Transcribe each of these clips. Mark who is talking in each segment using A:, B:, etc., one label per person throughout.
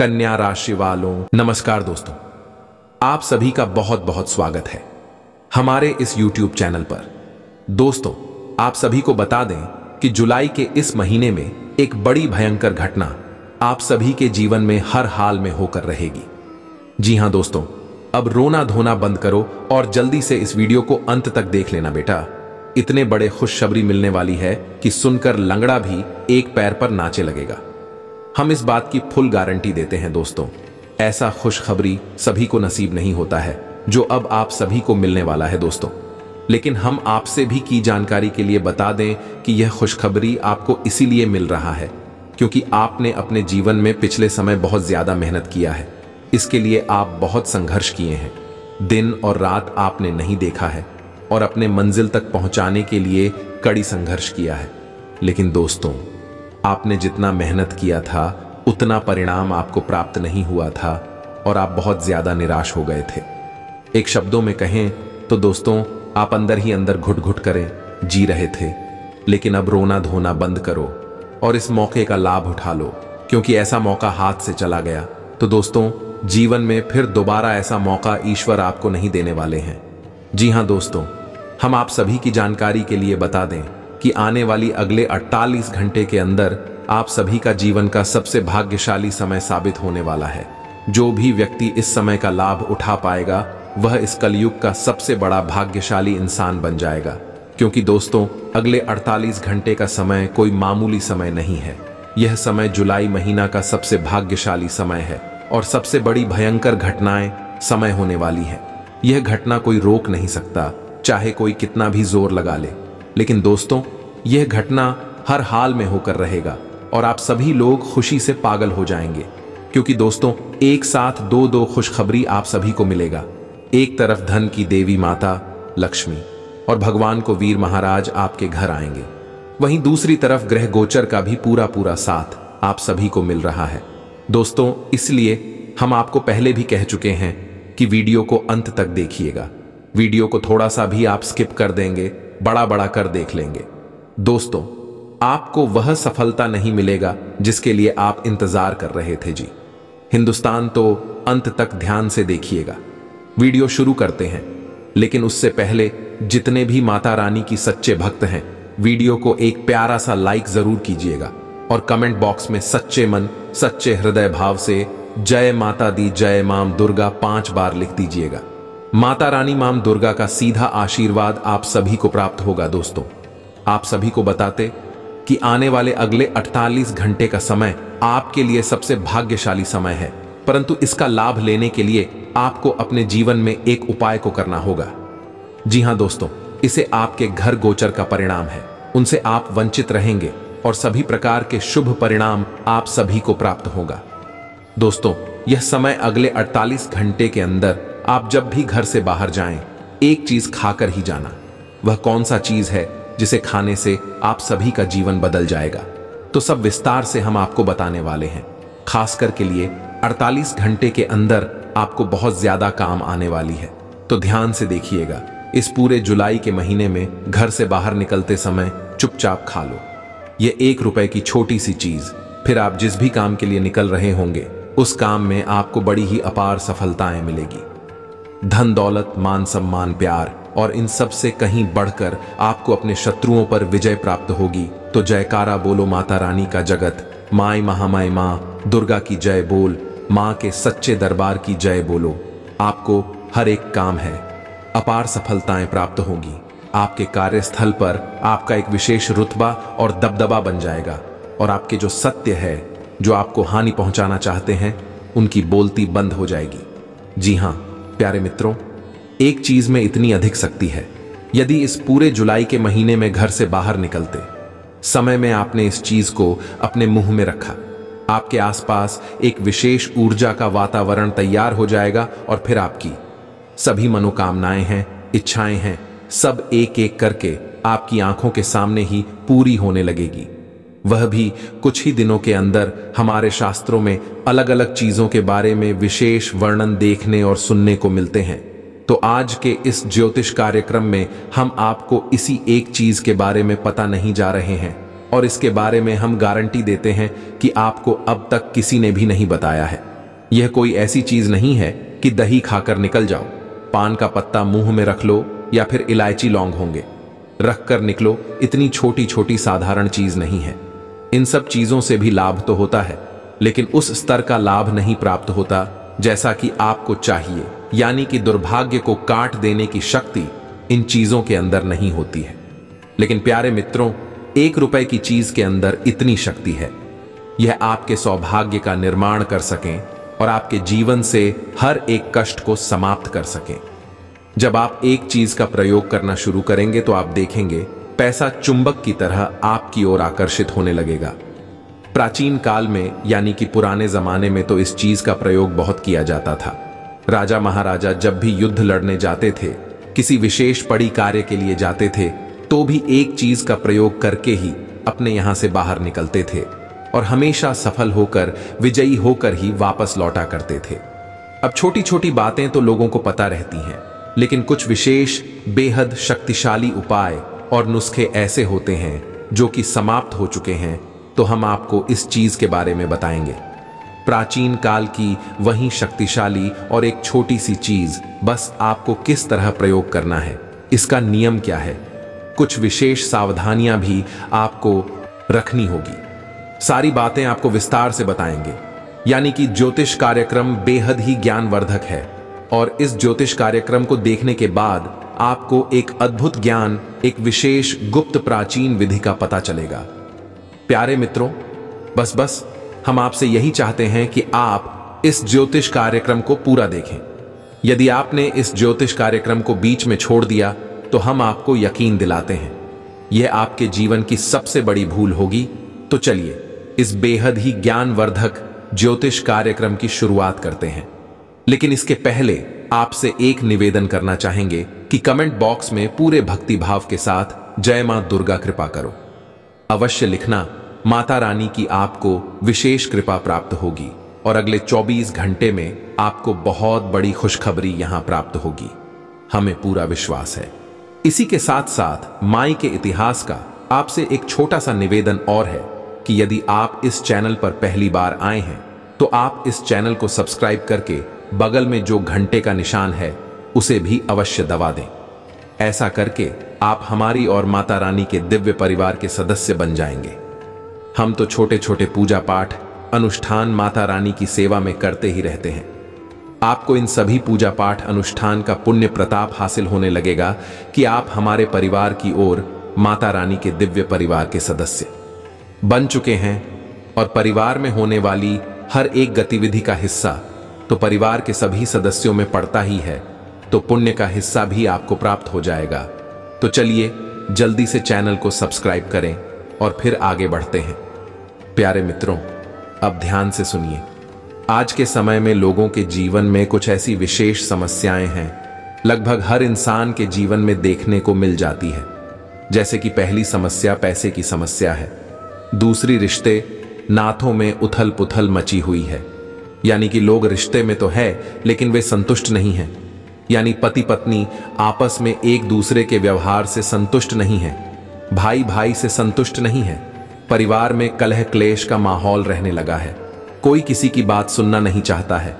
A: कन्या राशि वालों, नमस्कार दोस्तों। आप सभी का बहुत बहुत स्वागत है हमारे इस YouTube चैनल पर। दोस्तों, आप सभी को बता दें कि जुलाई के इस महीने में एक बड़ी भयंकर घटना आप सभी के जीवन में हर हाल में होकर रहेगी। जी हाँ दोस्तों, अब रोना धोना बंद करो और जल्दी से इस वीडियो को अंत तक देख लेना बेटा। इतने बड़े खुशखबरी मिलने वाली है कि सुनकर लंगड़ा भी एक पैर पर नाचे लगेगा। हम इस बात की फुल गारंटी देते हैं दोस्तों। ऐसा खुशखबरी सभी को नसीब नहीं होता है, जो अब आप सभी को मिलने वाला है दोस्तों। लेकिन हम आपसे भी की जानकारी के लिए बता दें कि यह खुशखबरी आपको इसीलिए मिल रहा है, क्योंकि आपने अपने जीवन में पिछले समय बहुत ज़्यादा मेहनत किया है। इसके लिए आप बहुत संघर्ष किए हैं। दिन और रात आपने नहीं देखा है और अपने मंजिल तक पहुँचाने के लिए कड़ी संघर्ष किया है। लेकिन दोस्तों आपने जितना मेहनत किया था, उतना परिणाम आपको प्राप्त नहीं हुआ था और आप बहुत ज़्यादा निराश हो गए थे। एक शब्दों में कहें तो दोस्तों, आप अंदर ही अंदर घुट घुट करें, जी रहे थे। लेकिन अब रोना धोना बंद करो और इस मौके का लाभ उठा लो, क्योंकि ऐसा मौका हाथ से चला गया। तो दोस्तों, जीवन में फिर दोबारा ऐसा मौका ईश्वर आपको नहीं देने वाले हैं। जी हाँ दोस्तों, हम आप सभी की जानकारी के लिए बता दें कि आने वाली अगले 48 घंटे के अंदर आप सभी का जीवन का सबसे भाग्यशाली समय साबित होने वाला है। जो भी व्यक्ति इस समय का लाभ उठा पाएगा, वह इस कलयुग का सबसे बड़ा भाग्यशाली इंसान बन जाएगा। क्योंकि दोस्तों, अगले 48 घंटे का समय कोई मामूली समय नहीं है। यह समय जुलाई महीना का सबसे भाग्यशाली समय है और सबसे बड़ी भयंकर घटनाएँ समय होने वाली है। यह घटना कोई रोक नहीं सकता, चाहे कोई कितना भी ज़ोर लगा ले। लेकिन दोस्तों यह घटना हर हाल में होकर रहेगा और आप सभी लोग खुशी से पागल हो जाएँगे। क्योंकि दोस्तों, एक साथ दो दो खुशखबरी आप सभी को मिलेगा। एक तरफ़ धन की देवी माता, लक्ष्मी और भगवान को वीर महाराज आपके घर आएँगे। वहीं दूसरी तरफ़ ग्रह गोचर का भी पूरा पूरा साथ आप सभी को मिल रहा है। दोस्तों, इसलिए हम आपको पहले भी कह चुके हैं कि वीडियो को अंत तक देखिएगा। वीडियो को थोड़ा सा भी आप स्किप कर देंगे बड़ा बड़ा कर देख लेंगे। दोस्तों, आपको वह सफलता नहीं मिलेगा जिसके लिए आप इंतज़ार कर रहे थे जी। हिंदुस्तान तो अंत तक ध्यान से देखिएगा। वीडियो शुरू करते हैं, लेकिन उससे पहले जितने भी माता रानी की सच्चे भक्त हैं, वीडियो को एक प्यारा सा लाइक ज़रूर कीजिएगा और कमेंट बॉक्स में सच्चे मन, सच्चे हृदय भाव से जय माता दी, जय माम दुर्गा पाँच बार लिख दीजिएगा। माता रानी माम दुर्गा का सीधा आशीर्वाद आप सभी को प्राप्त होगा दोस्तों। आप सभी को बताते कि आने वाले अगले 48 घंटे का समय आपके लिए सबसे भाग्यशाली समय है। परंतु इसका लाभ लेने के लिए आपको अपने जीवन में एक उपाय को करना होगा। जी हाँ दोस्तों, इसे आपके घर गोचर का परिणाम है। उनसे आप वंचित रहेंगे और सभी प्रकार के शुभ परिणाम आप सभी को प्राप्त होगा। दोस्तों, यह समय अगले 48 घंटे के अंदर आप जब भी घर से बाहर जाएँ, एक चीज़ खाकर ही जाना। वह कौन सा चीज़ है जिसे खाने से आप सभी का जीवन बदल जाएगा। तो सब विस्तार से हम आपको बताने वाले हैं। खासकर के लिए 48 घंटे के अंदर आपको बहुत ज़्यादा काम आने वाली है। तो ध्यान से देखिएगा, इस पूरे जुलाई के महीने में घर से बाहर निकलते समय चुपचाप खा लो। ये एक रुपए की छोटी सी चीज़। फिर आप जिस भी काम के लिए निकल रहे होंगे, उस काम में आपको बड़ी ही अपार सफलताएँ मिलेगी। धन दौलत, मान सम्मान, प्यार और इन सबसे कहीं बढ़कर आपको अपने शत्रुओं पर विजय प्राप्त होगी। तो जयकारा बोलो माता रानी का जगत माई महामाई माँ, दुर्गा की जय बोल, माँ के सच्चे दरबार की जय बोलो। आपको हर एक काम है, अपार सफलताएँ प्राप्त होगी। आपके कार्यस्थल पर आपका एक विशेष रुतबा और दबदबा बन जाएगा। और आपके जो सत्य है, जो आपको हानि पहुंचाना चाहते हैं, उनकी बोलती बंद हो जाएगी। जी हाँ, प्यारे मित्रों एक चीज़ में इतनी अधिक शक्ति है, यदि इस पूरे जुलाई के महीने में घर से बाहर निकलते। समय में आपने इस चीज़ को अपने मुँह में रखा। आपके आसपास एक विशेष ऊर्जा का वातावरण तैयार हो जाएगा और फिर आपकी। सभी मनोकामनाएँ हैं, इच्छाएँ हैं, सब एक एक करके आपकी आँखों के सामने ही पूरी होने लगेगी। वह भी कुछ ही दिनों के अंदर हमारे शास्त्रों में अलग अलग चीज़ों के बारे में विशेष वर्णन देखने और सुनने को मिलते हैं। तो आज के इस ज्योतिष कार्यक्रम में हम आपको इसी एक चीज़ के बारे में पता नहीं जा रहे हैं और इसके बारे में हम गारंटी देते हैं कि आपको अब तक किसी ने भी नहीं बताया है। यह कोई ऐसी चीज़ नहीं है कि दही खाकर निकल जाओ, पान का पत्ता मुँह में रख लो या फिर इलायची लौंग होंगे। रख कर निकलो, इतनी छोटी छोटी साधारण चीज़ नहीं है। इन सब चीज़ों से भी लाभ तो होता है, लेकिन उस स्तर का लाभ नहीं प्राप्त होता जैसा कि आपको चाहिए। यानी कि दुर्भाग्य को काट देने की शक्ति इन चीज़ों के अंदर नहीं होती है। लेकिन प्यारे मित्रों, एक रुपए की चीज़ के अंदर इतनी शक्ति है। यह आपके सौभाग्य का निर्माण कर सकें और आपके जीवन से हर एक कष्ट को समाप्त कर सकें। जब आप एक चीज़ का प्रयोग करना शुरू करेंगे तो आप देखेंगे, पैसा चुंबक की तरह आपकी ओर आकर्षित होने लगेगा। प्राचीन काल में, यानी कि पुराने जमाने में तो इस चीज़ का प्रयोग बहुत किया जाता था। राजा महाराजा जब भी युद्ध लड़ने जाते थे, किसी विशेष पड़ी कार्य के लिए जाते थे तो भी एक चीज़ का प्रयोग करके ही अपने यहाँ से बाहर निकलते थे और हमेशा सफल होकर, विजयी होकर ही वापस लौटा करते थे। अब छोटी छोटी बातें तो लोगों को पता रहती हैं, लेकिन कुछ विशेष, बेहद शक्तिशाली उपाय और नुस्खे ऐसे होते हैं, जो कि समाप्त हो चुके हैं तो हम आपको इस चीज़ के बारे में बताएँगे। प्राचीन काल की वही शक्तिशाली और एक छोटी सी चीज़ बस आपको किस तरह प्रयोग करना है? इसका नियम क्या है? कुछ विशेष सावधानियाँ भी आपको रखनी होगी। सारी बातें आपको विस्तार से बताएँगे। यानी कि ज्योतिष कार्यक्रम बेहद ही ज्ञानवर्धक है और इस ज्योतिष कार्यक्रम को देखने के बाद आपको एक अद्भुत ज्ञान, एक विशेष गुप्त प्राचीन विधि का पता चलेगा। प्यारे मित्रों, बस बस हम आपसे यही चाहते हैं कि आप इस ज्योतिष कार्यक्रम को पूरा देखें। यदि आपने इस ज्योतिष कार्यक्रम को बीच में छोड़ दिया तो हम आपको यकीन दिलाते हैं। यह आपके जीवन की सबसे बड़ी भूल होगी। तो चलिए, इस बेहद ही ज्ञानवर्धक ज्योतिष कार्यक्रम की शुरुआत करते हैं। लेकिन इसके पहले आपसे एक निवेदन करना चाहेंगे कि कमेंट बॉक्स में पूरे भक्ति भाव के साथ जय माँ दुर्गा कृपा करो। अवश्य लिखना माता रानी की आपको विशेष कृपा प्राप्त होगी और अगले 24 घंटे में आपको बहुत बड़ी खुशखबरी यहाँ प्राप्त होगी। हमें पूरा विश्वास है। इसी के साथ साथ माई के इतिहास का आपसे एक छोटा सा निवेदन और है कि यदि आप इस चैनल पर पहली बार आए हैं तो आप इस चैनल को सब्सक्राइब करके बगल में जो घंटे का निशान है, उसे भी अवश्य दबा दें। ऐसा करके आप हमारी और माता रानी के दिव्य परिवार के सदस्य बन जाएँगे। हम तो छोटे छोटे पूजा पाठ, अनुष्ठान माता रानी की सेवा में करते ही रहते हैं। आपको इन सभी पूजा पाठ, अनुष्ठान का पुण्य प्रताप हासिल होने लगेगा कि आप हमारे परिवार की ओर माता रानी के दिव्य परिवार के सदस्य बन चुके हैं और परिवार में होने वाली हर एक गतिविधि का हिस्सा तो परिवार के सभी सदस्यों में पड़ता ही है तो पुण्य का हिस्सा भी आपको प्राप्त हो जाएगा। तो चलिए, जल्दी से चैनल को सब्सक्राइब करें और फिर आगे बढ़ते हैं। प्यारे मित्रों, अब ध्यान से सुनिए। आज के समय में लोगों के जीवन में कुछ ऐसी विशेष समस्याएँ हैं, लगभग हर इंसान के जीवन में देखने को मिल जाती है। जैसे कि पहली समस्या पैसे की समस्या है। दूसरी रिश्ते नाथों में उथल पुथल मची हुई है। यानी कि लोग रिश्ते में तो है, लेकिन वे संतुष्ट नहीं हैं। यानी पति पत्नी आपस में एक दूसरे के व्यवहार से संतुष्ट नहीं है। भाई भाई से संतुष्ट नहीं है। परिवार में कलह क्लेश का माहौल रहने लगा है। कोई किसी की बात सुनना नहीं चाहता है।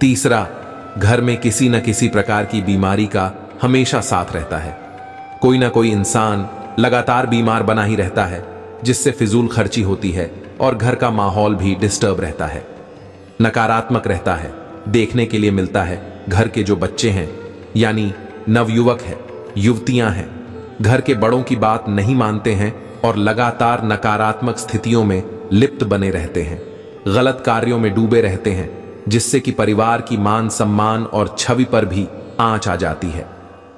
A: तीसरा, घर में किसी न किसी प्रकार की बीमारी का हमेशा साथ रहता है। कोई ना कोई इंसान लगातार बीमार बना ही रहता है, जिससे फिजूल खर्ची होती है और घर का माहौल भी डिस्टर्ब रहता है। नकारात्मक रहता है, देखने के लिए मिलता है घर के जो बच्चे हैं, यानी नवयुवक है, युवतियाँ हैं। घर के बड़ों की बात नहीं मानते हैं और लगातार नकारात्मक स्थितियों में लिप्त बने रहते हैं। गलत कार्यों में डूबे रहते हैं, जिससे कि परिवार की मान सम्मान और छवि पर भी आँच आ जाती है।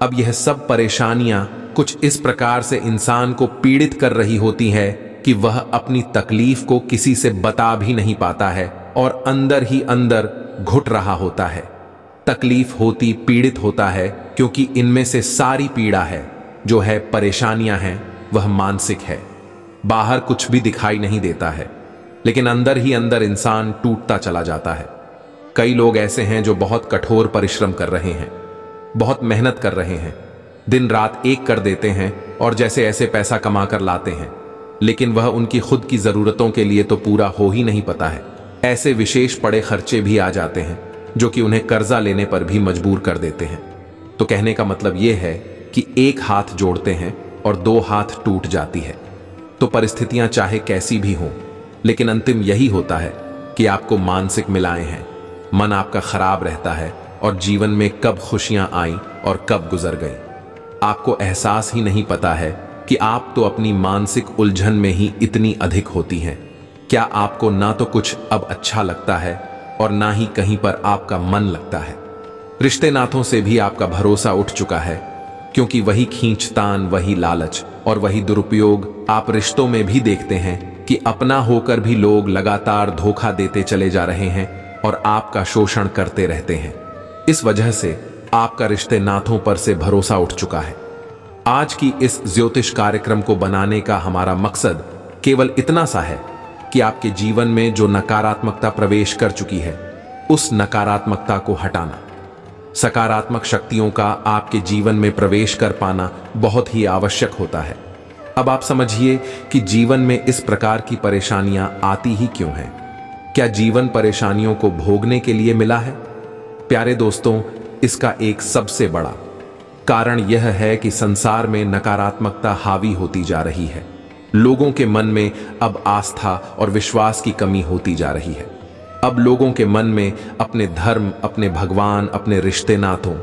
A: अब यह सब परेशानियाँ कुछ इस प्रकार से इंसान को पीड़ित कर रही होती है कि वह अपनी तकलीफ़ को किसी से बता भी नहीं पाता है और अंदर ही अंदर घुट रहा होता है। तकलीफ़ होती, पीड़ित होता है, क्योंकि इनमें से सारी पीड़ा है, जो है परेशानियाँ हैं। वह मानसिक है। बाहर कुछ भी दिखाई नहीं देता है, लेकिन अंदर ही अंदर इंसान टूटता चला जाता है। कई लोग ऐसे हैं जो बहुत कठोर परिश्रम कर रहे हैं, बहुत मेहनत कर रहे हैं, दिन रात एक कर देते हैं और जैसे ऐसे पैसा कमा कर लाते हैं, लेकिन वह उनकी खुद की जरूरतों के लिए तो पूरा हो ही नहीं पता है। ऐसे विशेष पड़े खर्चे भी आ जाते हैं, जो कि उन्हें कर्जा लेने पर भी मजबूर कर देते हैं। तो कहने का मतलब यह है कि एक हाथ जोड़ते हैं और दो हाथ टूट जाती है। तो परिस्थितियाँ चाहे कैसी भी हों, लेकिन अंतिम यही होता है कि आपको मानसिक मिलाए हैं। मन आपका खराब रहता है और जीवन में कब खुशियाँ आई और कब गुजर गई। आपको एहसास ही नहीं पता है कि आप तो अपनी मानसिक उलझन में ही इतनी अधिक होती हैं। क्या आपको ना तो कुछ अब अच्छा लगता है और ना ही कहीं पर आपका मन लगता है। रिश्ते नाथों से भी आपका भरोसा उठ चुका है क्योंकि वही खींचतान, वही लालच और वही दुरुपयोग आप रिश्तों में भी देखते हैं कि अपना होकर भी लोग लगातार धोखा देते चले जा रहे हैं और आपका शोषण करते रहते हैं। इस वजह से आपका रिश्ते नाथों पर से भरोसा उठ चुका है। आज की इस ज्योतिष कार्यक्रम को बनाने का हमारा मकसद केवल इतना सा है कि आपके जीवन में जो नकारात्मकता प्रवेश कर चुकी है, उस नकारात्मकता को हटाना। सकारात्मक शक्तियों का आपके जीवन में प्रवेश कर पाना बहुत ही आवश्यक होता है। अब आप समझिए कि जीवन में इस प्रकार की परेशानियाँ आती ही क्यों हैं। क्या जीवन परेशानियों को भोगने के लिए मिला है? प्यारे दोस्तों, इसका एक सबसे बड़ा कारण यह है कि संसार में नकारात्मकता हावी होती जा रही है। लोगों के मन में अब आस्था और विश्वास की कमी होती जा रही है। अब लोगों के मन में अपने धर्म, अपने भगवान, अपने रिश्ते नातों,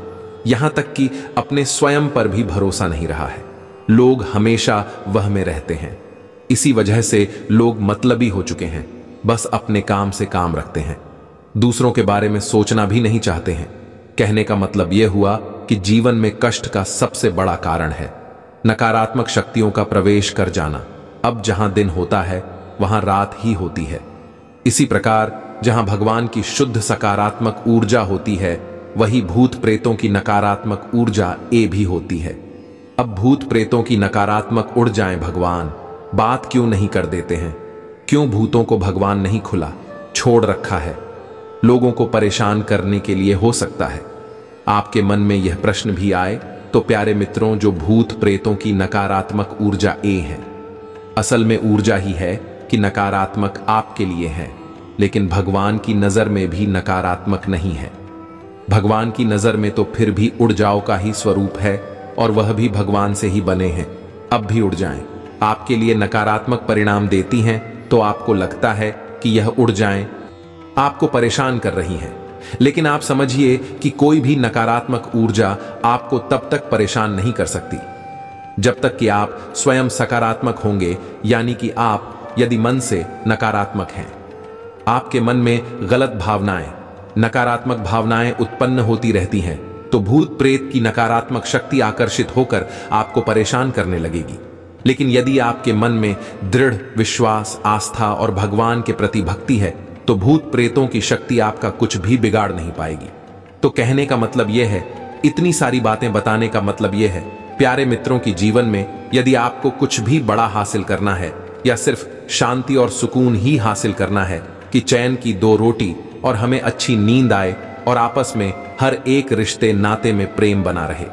A: यहाँ तक कि अपने स्वयं पर भी भरोसा नहीं रहा है। लोग हमेशा वह में रहते हैं। इसी वजह से लोग मतलबी हो चुके हैं। बस अपने काम से काम रखते हैं। दूसरों के बारे में सोचना भी नहीं चाहते हैं। कहने का मतलब यह हुआ कि जीवन में कष्ट का सबसे बड़ा कारण है। नकारात्मक शक्तियों का प्रवेश कर जाना। अब जहाँ दिन होता है, वहाँ रात ही होती है। इसी प्रकार जहाँ भगवान की शुद्ध सकारात्मक ऊर्जा होती है, वही भूत प्रेतों की नकारात्मक ऊर्जा ए भी होती है। अब भूत प्रेतों की नकारात्मक उड़ जाए भगवान। बात क्यों नहीं कर देते हैं? क्यों भूतों को भगवान नहीं खुला, छोड़ रखा है? लोगों को परेशान करने के लिए हो सकता है। आपके मन में यह प्रश्न भी आए तो प्यारे मित्रों, जो भूत प्रेतों की नकारात्मक ऊर्जा ए है। असल में ऊर्जा ही है कि नकारात्मक आपके लिए है। लेकिन भगवान की नज़र में भी नकारात्मक नहीं है। भगवान की नज़र में तो फिर भी उड़ जाओ का ही स्वरूप है और वह भी भगवान से ही बने हैं। अब भी उड़ जाएँ। आपके लिए नकारात्मक परिणाम देती हैं तो आपको लगता है कि यह उड़ जाएँ। आपको परेशान कर रही हैं। लेकिन आप समझिए कि कोई भी नकारात्मक ऊर्जा आपको तब तक परेशान नहीं कर सकती। जब तक कि आप स्वयं सकारात्मक होंगे, यानी कि आप, यदि मन से नकारात्मक हैं। आपके मन में गलत भावनाएँ, नकारात्मक भावनाएँ उत्पन्न होती रहती हैं तो भूत प्रेत की नकारात्मक शक्ति आकर्षित होकर आपको परेशान करने लगेगी। लेकिन यदि आपके मन में दृढ़ विश्वास, आस्था और भगवान के प्रति भक्ति है तो भूत प्रेतों की शक्ति आपका कुछ भी बिगाड़ नहीं पाएगी। तो कहने का मतलब यह है, इतनी सारी बातें बताने का मतलब यह है, प्यारे मित्रों की जीवन में यदि आपको कुछ भी बड़ा हासिल करना है, या सिर्फ़ शांति और सुकून ही हासिल करना है कि चैन की दो रोटी और हमें अच्छी नींद आए और आपस में हर एक रिश्ते नाते में प्रेम बना रहे।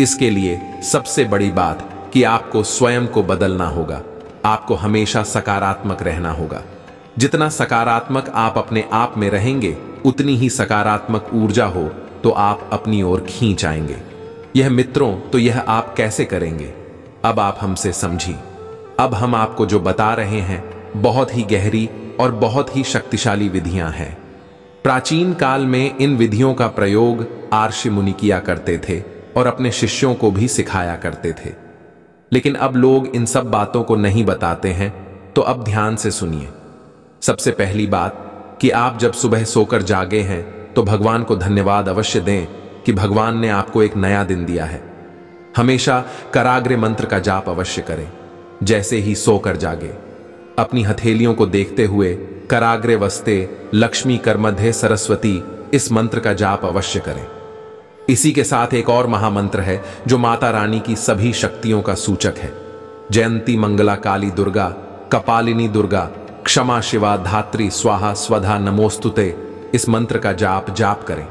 A: इसके लिए सबसे बड़ी बात कि आपको स्वयं को बदलना होगा। आपको हमेशा सकारात्मक रहना होगा। जितना सकारात्मक आप अपने आप में रहेंगे, उतनी ही सकारात्मक ऊर्जा हो तो आप अपनी ओर खींच आएँगे। यह मित्रों तो यह आप कैसे करेंगे? अब आप हमसे समझी अब हम आपको जो बता रहे हैं, बहुत ही गहरी और बहुत ही शक्तिशाली विधियाँ हैं। प्राचीन काल में इन विधियों का प्रयोग आर्षि मुनि किया करते थे और अपने शिष्यों को भी सिखाया करते थे। लेकिन अब लोग इन सब बातों को नहीं बताते हैं तो अब ध्यान से सुनिए। सबसे पहली बात कि आप जब सुबह सोकर जागे हैं तो भगवान को धन्यवाद अवश्य दें कि भगवान ने आपको एक नया दिन दिया है। हमेशा कराग्र मंत्र का जाप अवश्य करें, जैसे ही सोकर जागे। अपनी हथेलियों को देखते हुए कराग्रे वस्ते, लक्ष्मी करमध्य सरस्वती, इस मंत्र का जाप अवश्य करें। इसी के साथ एक और महामंत्र है, जो माता रानी की सभी शक्तियों का सूचक है। जयंती मंगला काली दुर्गा, कपालिनी दुर्गा, क्षमा शिवा धात्री, स्वाहा स्वधा नमोस्तुते, इस मंत्र का जाप जाप करें।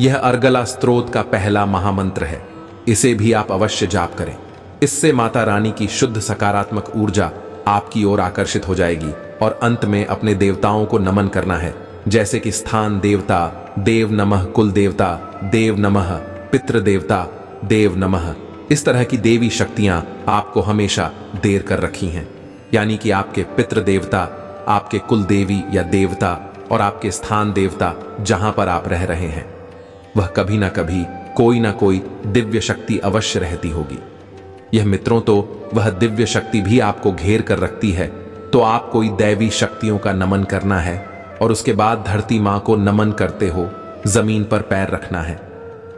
A: यह अर्गला स्त्रोत का पहला महामंत्र है। इसे भी आप अवश्य जाप करें। इससे माता रानी की शुद्ध सकारात्मक ऊर्जा आपकी ओर आकर्षित हो जाएगी और अंत में अपने देवताओं को नमन करना है। जैसे कि स्थान देवता, देव नमः, कुल देवता, देव नमः, पितृ देवता, देव नमः। इस तरह की देवी शक्तियाँ आपको हमेशा देर कर रखी हैं। यानी कि आपके पितृ देवता, आपके कुल देवी या देवता और आपके स्थान देवता जहाँ पर आप रह रहे हैं। वह कभी ना कभी, कोई ना कोई दिव्य शक्ति अवश्य रहती होगी। यह मित्रों तो वह दिव्य शक्ति भी आपको घेर कर रखती है। तो आप कोई दैवी शक्तियों का नमन करना है, और उसके बाद धरती माँ को नमन करते हो, ज़मीन पर पैर रखना है।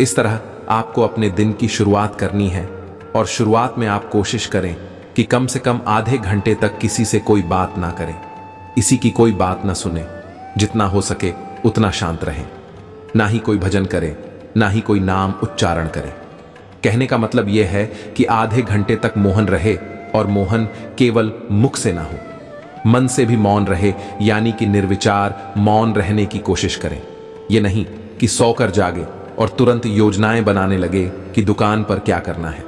A: इस तरह आपको अपने दिन की शुरुआत करनी है, और शुरुआत में आप कोशिश करें कि कम से कम आधे घंटे तक किसी से कोई बात ना करें। इसी की कोई बात ना सुने, जितना हो सके उतना शांत रहें। ना ही कोई भजन करें, ना ही कोई नाम उच्चारण करें। कहने का मतलब यह है कि आधे घंटे तक मोहन रहे और मोहन केवल मुख से ना हो, मन से भी मौन रहे, यानी कि निर्विचार मौन रहने की कोशिश करें। यह नहीं कि सोकर जागे और तुरंत योजनाएँ बनाने लगे कि दुकान पर क्या करना है,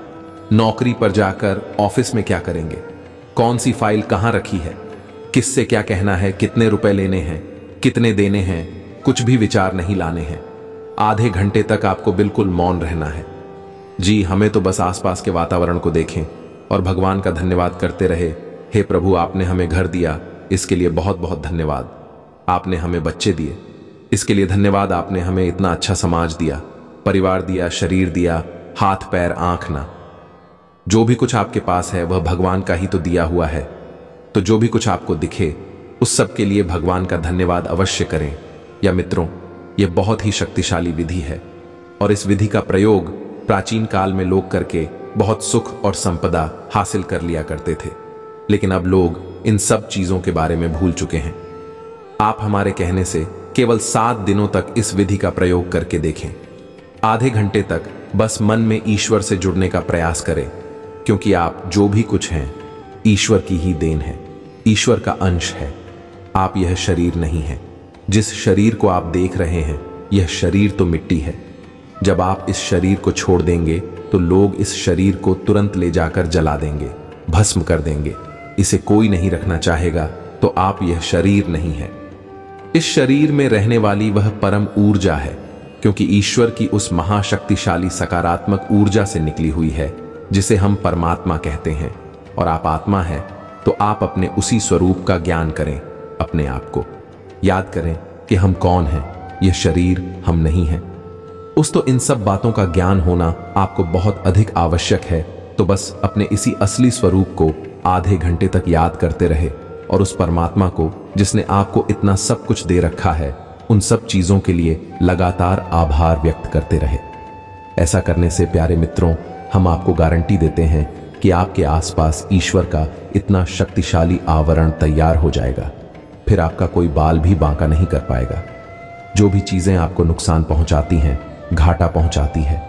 A: नौकरी पर जाकर ऑफ़िस में क्या करेंगे, कौन सी फ़ाइल कहाँ रखी है, किससे क्या कहना है, कितने रुपए लेने हैं, कितने देने हैं, कुछ भी विचार नहीं लाने हैं। आधे घंटे तक आपको बिल्कुल मौन रहना है। जी, हमें तो बस आसपास के वातावरण को देखें और भगवान का धन्यवाद करते रहे। हे प्रभु, आपने हमें घर दिया। इसके लिए बहुत बहुत धन्यवाद। आपने हमें बच्चे दिए। इसके लिए धन्यवाद, आपने हमें इतना अच्छा समाज दिया। परिवार दिया, शरीर दिया, हाथ, पैर, आँख ना। जो भी कुछ आपके पास है, वह भगवान का ही तो दिया हुआ है। तो जो भी कुछ आपको दिखे, उस सब के लिए भगवान का धन्यवाद अवश्य करें। या मित्रों यह बहुत ही शक्तिशाली विधि है और इस विधि का प्रयोग प्राचीन काल में लोग करके बहुत सुख और संपदा हासिल कर लिया करते थे। लेकिन अब लोग इन सब चीज़ों के बारे में भूल चुके हैं। आप हमारे कहने से केवल सात दिनों तक इस विधि का प्रयोग करके देखें। आधे घंटे तक बस मन में ईश्वर से जुड़ने का प्रयास करें, क्योंकि आप जो भी कुछ हैं, ईश्वर की ही देन है। ईश्वर का अंश है। आप यह शरीर नहीं है। जिस शरीर को आप देख रहे हैं, यह शरीर तो मिट्टी है। जब आप इस शरीर को छोड़ देंगे तो लोग इस शरीर को तुरंत ले जाकर जला देंगे, भस्म कर देंगे। इसे कोई नहीं रखना चाहेगा तो आप यह शरीर नहीं है। इस शरीर में रहने वाली वह परम ऊर्जा है, क्योंकि ईश्वर की उस महाशक्तिशाली सकारात्मक ऊर्जा से निकली हुई है, जिसे हम परमात्मा कहते हैं। और आप आत्मा है तो आप अपने उसी स्वरूप का ज्ञान करें, अपने आप को। याद करें कि हम कौन हैं, यह शरीर हम नहीं हैं। उस तो इन सब बातों का ज्ञान होना आपको बहुत अधिक आवश्यक है। तो बस अपने इसी असली स्वरूप को आधे घंटे तक याद करते रहे और उस परमात्मा को, जिसने आपको इतना सब कुछ दे रखा है, उन सब चीज़ों के लिए लगातार आभार व्यक्त करते रहे। ऐसा करने से, प्यारे मित्रों, हम आपको गारंटी देते हैं कि आपके आसपास ईश्वर का इतना शक्तिशाली आवरण तैयार हो जाएगा। फिर आपका कोई बाल भी बांका नहीं कर पाएगा। जो भी चीज़ें आपको नुकसान पहुंचाती हैं घाटा पहुंचाती है,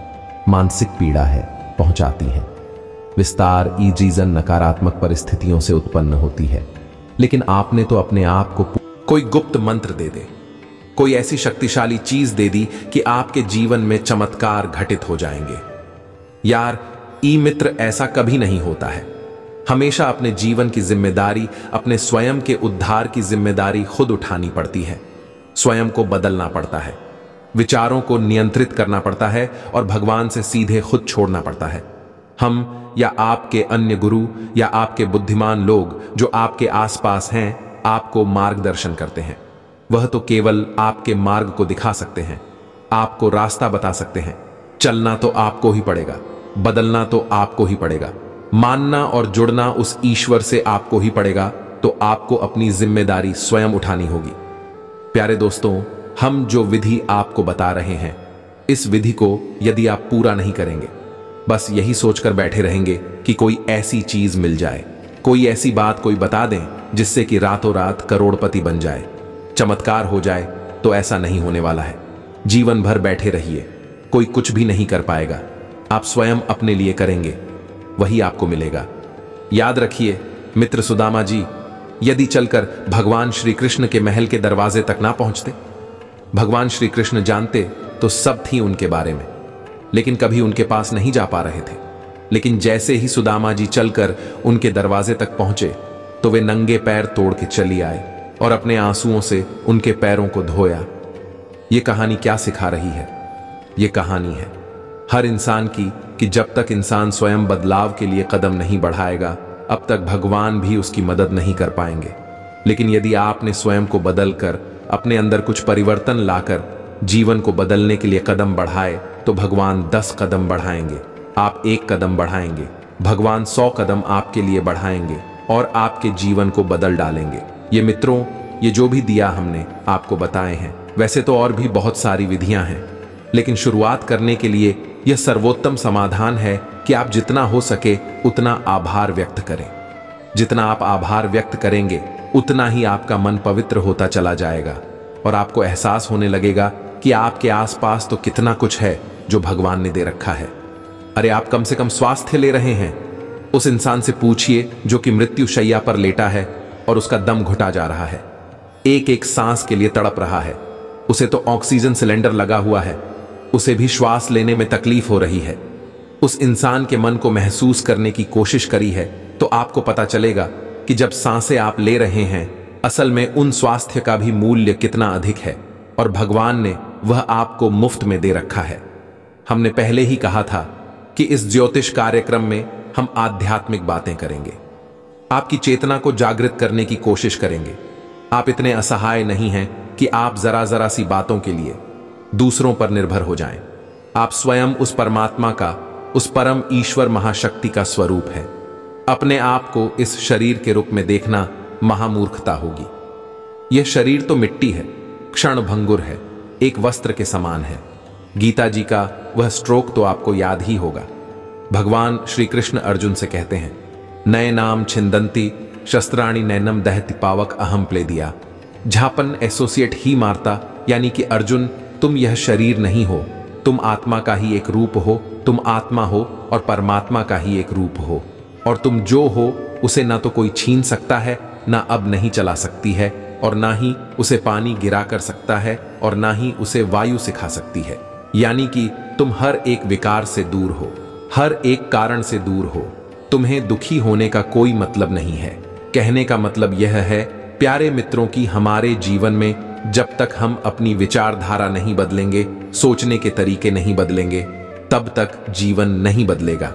A: मानसिक पीड़ा है, पहुंचाती है। विस्तार ई रीजन नकारात्मक परिस्थितियों से उत्पन्न होती है। लेकिन आपने तो अपने आप को कोई गुप्त मंत्र दे दे, कोई ऐसी शक्तिशाली चीज़ दे दी कि आपके जीवन में चमत्कार घटित हो जाएँगे। यार ई मित्र ऐसा कभी नहीं होता है। हमेशा अपने जीवन की ज़िम्मेदारी, अपने स्वयं के उद्धार की ज़िम्मेदारी खुद उठानी पड़ती है। स्वयं को बदलना पड़ता है। विचारों को नियंत्रित करना पड़ता है और भगवान से सीधे खुद छोड़ना पड़ता है। हम या आपके अन्य गुरु या आपके बुद्धिमान लोग जो आपके आसपास हैं, आपको मार्गदर्शन करते हैं। वह तो केवल आपके मार्ग को दिखा सकते हैं, आपको रास्ता बता सकते हैं। चलना तो आपको ही पड़ेगा, बदलना तो आपको ही पड़ेगा। मानना और जुड़ना उस ईश्वर से आपको ही पड़ेगा तो आपको अपनी ज़िम्मेदारी स्वयं उठानी होगी। प्यारे दोस्तों हम जो विधि आपको बता रहे हैं, इस विधि को यदि आप पूरा नहीं करेंगे, बस यही सोचकर बैठे रहेंगे कि कोई ऐसी चीज़ मिल जाए, कोई ऐसी बात कोई बता दें जिससे कि रातों रात करोड़पति बन जाए, चमत्कार हो जाए तो ऐसा नहीं होने वाला है। जीवन भर बैठे रहिए, कोई कुछ भी नहीं कर पाएगा, आप स्वयं अपने लिए करेंगे, वही आपको मिलेगा। याद रखिए, मित्र सुदामा जी, यदि चलकर भगवान श्री कृष्ण के महल के दरवाजे तक ना पहुँचते भगवान श्री कृष्ण जानते तो सब थी उनके बारे में। लेकिन कभी उनके पास नहीं जा पा रहे थे। लेकिन जैसे ही सुदामा जी चलकर उनके दरवाजे तक पहुँचे तो वे नंगे पैर तोड़ के चली आए और अपने आंसुओं से उनके पैरों को धोया। ये कहानी क्या सिखा रही है? ये कहानी है, हर इंसान की कि जब तक इंसान स्वयं बदलाव के लिए कदम नहीं बढ़ाएगा, अब तक भगवान भी उसकी मदद नहीं कर पाएँगे। लेकिन यदि आपने स्वयं को बदलकर अपने अंदर कुछ परिवर्तन लाकर जीवन को बदलने के लिए कदम बढ़ाए तो भगवान दस कदम बढ़ाएँगे, आप एक कदम बढ़ाएँगे, भगवान सौ कदम आपके लिए बढ़ाएँगे और आपके जीवन को बदल डालेंगे। ये मित्रों, ये जो भी दिया हमने, आपको बताए हैं। वैसे तो और भी बहुत सारी विधियाँ हैं, लेकिन शुरुआत करने के लिए यह सर्वोत्तम समाधान है कि आप जितना हो सके उतना आभार व्यक्त करें। जितना आप आभार व्यक्त करेंगे, उतना ही आपका मन पवित्र होता चला जाएगा और आपको एहसास होने लगेगा कि आपके आसपास तो कितना कुछ है जो भगवान ने दे रखा है। अरे, आप कम से कम स्वास्थ्य ले रहे हैं। उस इंसान से पूछिए जो कि मृत्यु शैया पर लेटा है और उसका दम घुटा जा रहा है। एक एक सांस के लिए तड़प रहा है। उसे तो ऑक्सीजन सिलेंडर लगा हुआ है। उसे भी श्वास लेने में तकलीफ़ हो रही है। उस इंसान के मन को महसूस करने की कोशिश करी है। तो आपको पता चलेगा कि जब साँसें आप ले रहे हैं, असल में उन स्वास्थ्य का भी मूल्य कितना अधिक है, और भगवान ने वह आपको मुफ़्त में दे रखा है। हमने पहले ही कहा था कि इस ज्योतिष कार्यक्रम में हम आध्यात्मिक बातें करेंगे। आपकी चेतना को जागृत करने की कोशिश करेंगे। आप इतने असहाय नहीं हैं कि आप जरा जरा सी बातों के लिए दूसरों पर निर्भर हो जाएँ। आप स्वयं उस परमात्मा का, उस परम ईश्वर महाशक्ति का स्वरूप है। अपने आप को इस शरीर के रूप में देखना महामूर्खता होगी। यह शरीर तो मिट्टी है क्षण भंगुर है, एक वस्त्र के समान है। गीता जी का वह स्ट्रोक तो आपको याद ही होगा। भगवान श्री कृष्ण अर्जुन से कहते हैं नए नाम छिंदंती, शस्त्राणी नैनम दहति पावक अहम प्ले दिया। झापन एसोसिएट ही मारता, यानी कि अर्जुन, तुम यह शरीर नहीं हो। तुम आत्मा का ही एक रूप हो, तुम आत्मा हो और परमात्मा का ही एक रूप हो। और तुम जो हो, उसे ना तो कोई छीन सकता है, ना अब नहीं चला सकती है, और ना ही उसे पानी गिरा कर सकता है, और ना ही उसे वायु सिखा सकती है। यानी कि तुम हर एक विकार से दूर हो, हर एक कारण से दूर हो। तुम्हें दुखी होने का कोई मतलब नहीं है। कहने का मतलब यह है, प्यारे मित्रों की हमारे जीवन में जब तक हम अपनी विचारधारा नहीं बदलेंगे, सोचने के तरीके नहीं बदलेंगे, तब तक जीवन नहीं बदलेगा।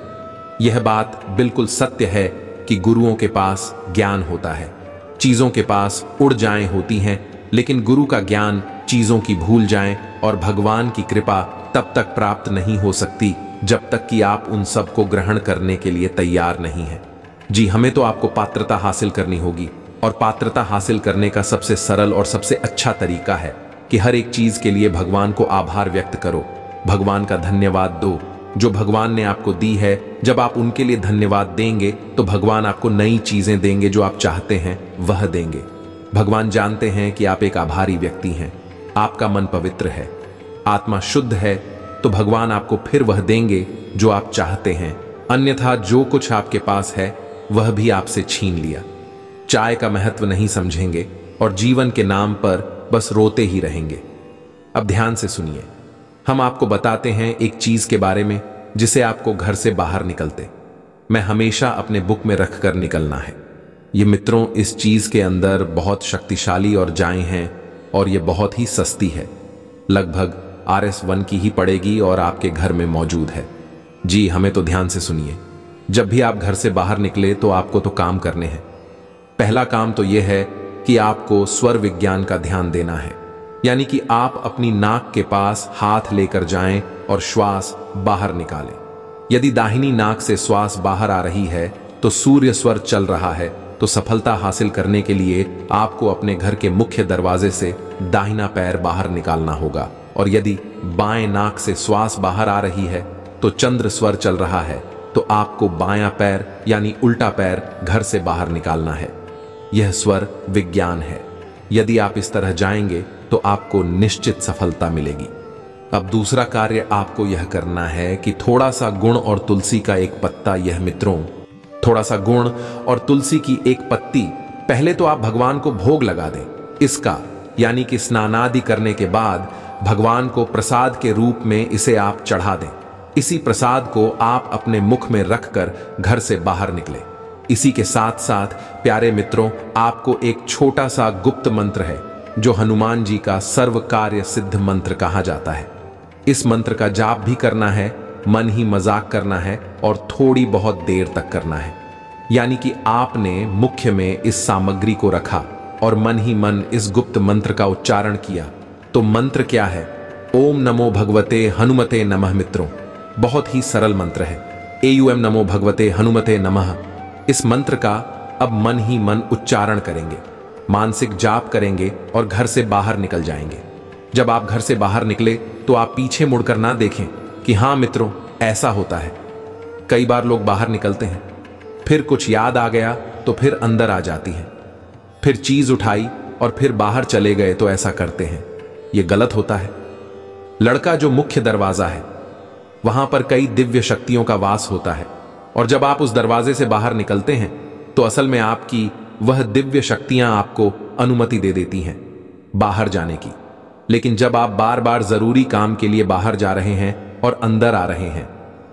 A: यह बात बिल्कुल सत्य है कि गुरुओं के पास ज्ञान होता है। चीज़ों के पास उड़ जाएँ होती हैं, लेकिन गुरु का ज्ञान चीज़ों की भूल जाएँ और भगवान की कृपा तब तक प्राप्त नहीं हो सकती जब तक कि आप उन सबको ग्रहण करने के लिए तैयार नहीं हैं। जी, हमें तो आपको पात्रता हासिल करनी होगी, और पात्रता हासिल करने का सबसे सरल और सबसे अच्छा तरीका है कि हर एक चीज़ के लिए भगवान को आभार व्यक्त करो। भगवान का धन्यवाद दो। जो भगवान ने आपको दी है, जब आप उनके लिए धन्यवाद देंगे तो भगवान आपको नई चीज़ें देंगे जो आप चाहते हैं, वह देंगे। भगवान जानते हैं कि आप एक आभारी व्यक्ति हैं, आपका मन पवित्र है, आत्मा शुद्ध है तो भगवान आपको फिर वह देंगे जो आप चाहते हैं। अन्यथा जो कुछ आपके पास है, वह भी आपसे छीन लिया। चाय का महत्व नहीं समझेंगे, और जीवन के नाम पर बस रोते ही रहेंगे। अब ध्यान से सुनिए। हम आपको बताते हैं एक चीज़ के बारे में, जिसे आपको घर से बाहर निकलते। मैं हमेशा अपने बुक में रख कर निकलना है। ये मित्रों, इस चीज़ के अंदर बहुत शक्तिशाली और जाए हैं, और ये बहुत ही सस्ती है। लगभग आर एस वन की ही पड़ेगी और आपके घर में मौजूद है। जी, हमें तो ध्यान से सुनिए। जब भी आप घर से बाहर निकले तो आपको तो काम करने हैं। पहला काम तो यह है कि आपको स्वर विज्ञान का ध्यान देना है। यानी कि आप अपनी नाक के पास हाथ लेकर जाएँ और श्वास बाहर निकालें। यदि दाहिनी नाक से श्वास बाहर आ रही है तो सूर्य स्वर चल रहा है तो सफलता हासिल करने के लिए आपको अपने घर के मुख्य दरवाजे से दाहिना पैर बाहर निकालना होगा। और यदि बाएँ नाक से श्वास बाहर आ रही है तो चंद्र स्वर चल रहा है तो आपको बायां पैर यानी उल्टा पैर घर से बाहर निकालना है। यह स्वर विज्ञान है। यदि आप इस तरह जाएँगे तो आपको निश्चित सफलता मिलेगी। अब दूसरा कार्य आपको यह करना है कि थोड़ा सा गुण और तुलसी का एक पत्ता, यह मित्रों, थोड़ा सा गुण और तुलसी की एक पत्ती, पहले तो आप भगवान को भोग लगा दें। इसका, यानी कि स्नानादि करने के बाद, भगवान को प्रसाद के रूप में इसे आप चढ़ा दें। इसी प्रसाद को आप अपने मुख में रखकर घर से बाहर निकले। इसी के साथ साथ, प्यारे मित्रों, आपको एक छोटा सा गुप्त मंत्र है। जो हनुमान जी का सर्व कार्य सिद्ध मंत्र कहा जाता है। इस मंत्र का जाप भी करना है, मन ही मज़ाक करना है और थोड़ी बहुत देर तक करना है। यानी कि आपने मुख्य में इस सामग्री को रखा और मन ही मन इस गुप्त मंत्र का उच्चारण किया। तो मंत्र क्या है? ओम नमो भगवते हनुमते नमः मित्रों। बहुत ही सरल मंत्र है। ए यू एम नमो भगवते हनुमते नमः। इस मंत्र का अब मन ही मन उच्चारण करेंगे। मानसिक जाप करेंगे और घर से बाहर निकल जाएँगे। जब आप घर से बाहर निकले तो आप पीछे मुड़कर ना देखें कि हाँ, मित्रों, ऐसा होता है। कई बार लोग बाहर निकलते हैं। फिर कुछ याद आ गया तो फिर अंदर आ जाती है। फिर चीज़ उठाई और फिर बाहर चले गए तो ऐसा करते हैं। यह गलत होता है। लड़का जो मुख्य दरवाज़ा है, वहाँ पर कई दिव्य शक्तियों का वास होता है। और जब आप उस दरवाजे से बाहर निकलते हैं तो असल में आपकी वह दिव्य शक्तियाँ आपको अनुमति दे देती हैं, बाहर जाने की। लेकिन जब आप बार बार ज़रूरी काम के लिए बाहर जा रहे हैं और अंदर आ रहे हैं,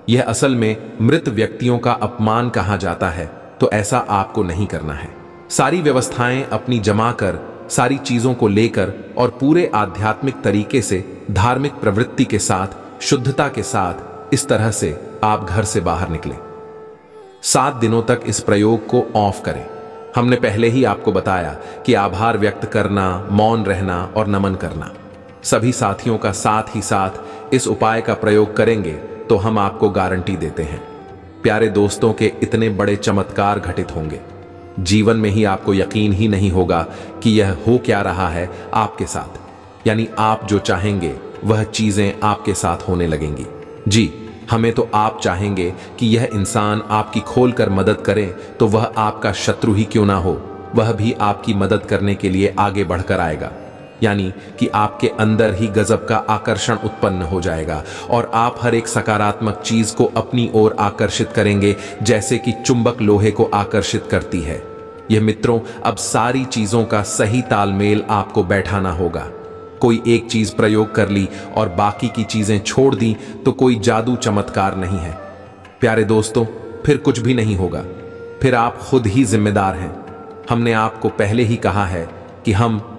A: यह असल में मृत व्यक्तियों का अपमान कहा जाता है तो ऐसा आपको नहीं करना है। सारी व्यवस्थाएँ अपनी जमा कर, सारी चीज़ों को लेकर और पूरे आध्यात्मिक तरीके से, धार्मिक प्रवृत्ति के साथ, शुद्धता के साथ इस तरह से आप घर से बाहर निकले। सात दिनों तक इस प्रयोग को ऑफ़ करें। हमने पहले ही आपको बताया कि आभार व्यक्त करना, मौन रहना और नमन करना। सभी साथियों का साथ ही साथ इस उपाय का प्रयोग करेंगे तो हम आपको गारंटी देते हैं। प्यारे दोस्तों के इतने बड़े चमत्कार घटित होंगे। जीवन में ही आपको यकीन ही नहीं होगा कि यह हो क्या रहा है आपके साथ। यानी आप जो चाहेंगे, वह चीज़ें आपके साथ होने लगेंगी। जी हमें तो आप चाहेंगे कि यह इंसान आपकी खोलकर मदद करे तो वह आपका शत्रु ही क्यों ना हो? वह भी आपकी मदद करने के लिए आगे बढ़कर आएगा। यानी कि आपके अंदर ही गजब का आकर्षण उत्पन्न हो जाएगा, और आप हर एक सकारात्मक चीज़ को अपनी ओर आकर्षित करेंगे, जैसे कि चुंबक लोहे को आकर्षित करती है। यह मित्रों, अब सारी चीज़ों का सही तालमेल आपको बैठाना होगा। कोई एक चीज़ प्रयोग कर ली और बाकी की चीज़ें छोड़ दी तो कोई जादू चमत्कार नहीं है। प्यारे दोस्तों, फिर कुछ भी नहीं होगा। फिर आप खुद ही जिम्मेदार हैं। हमने आपको पहले ही कहा है कि हम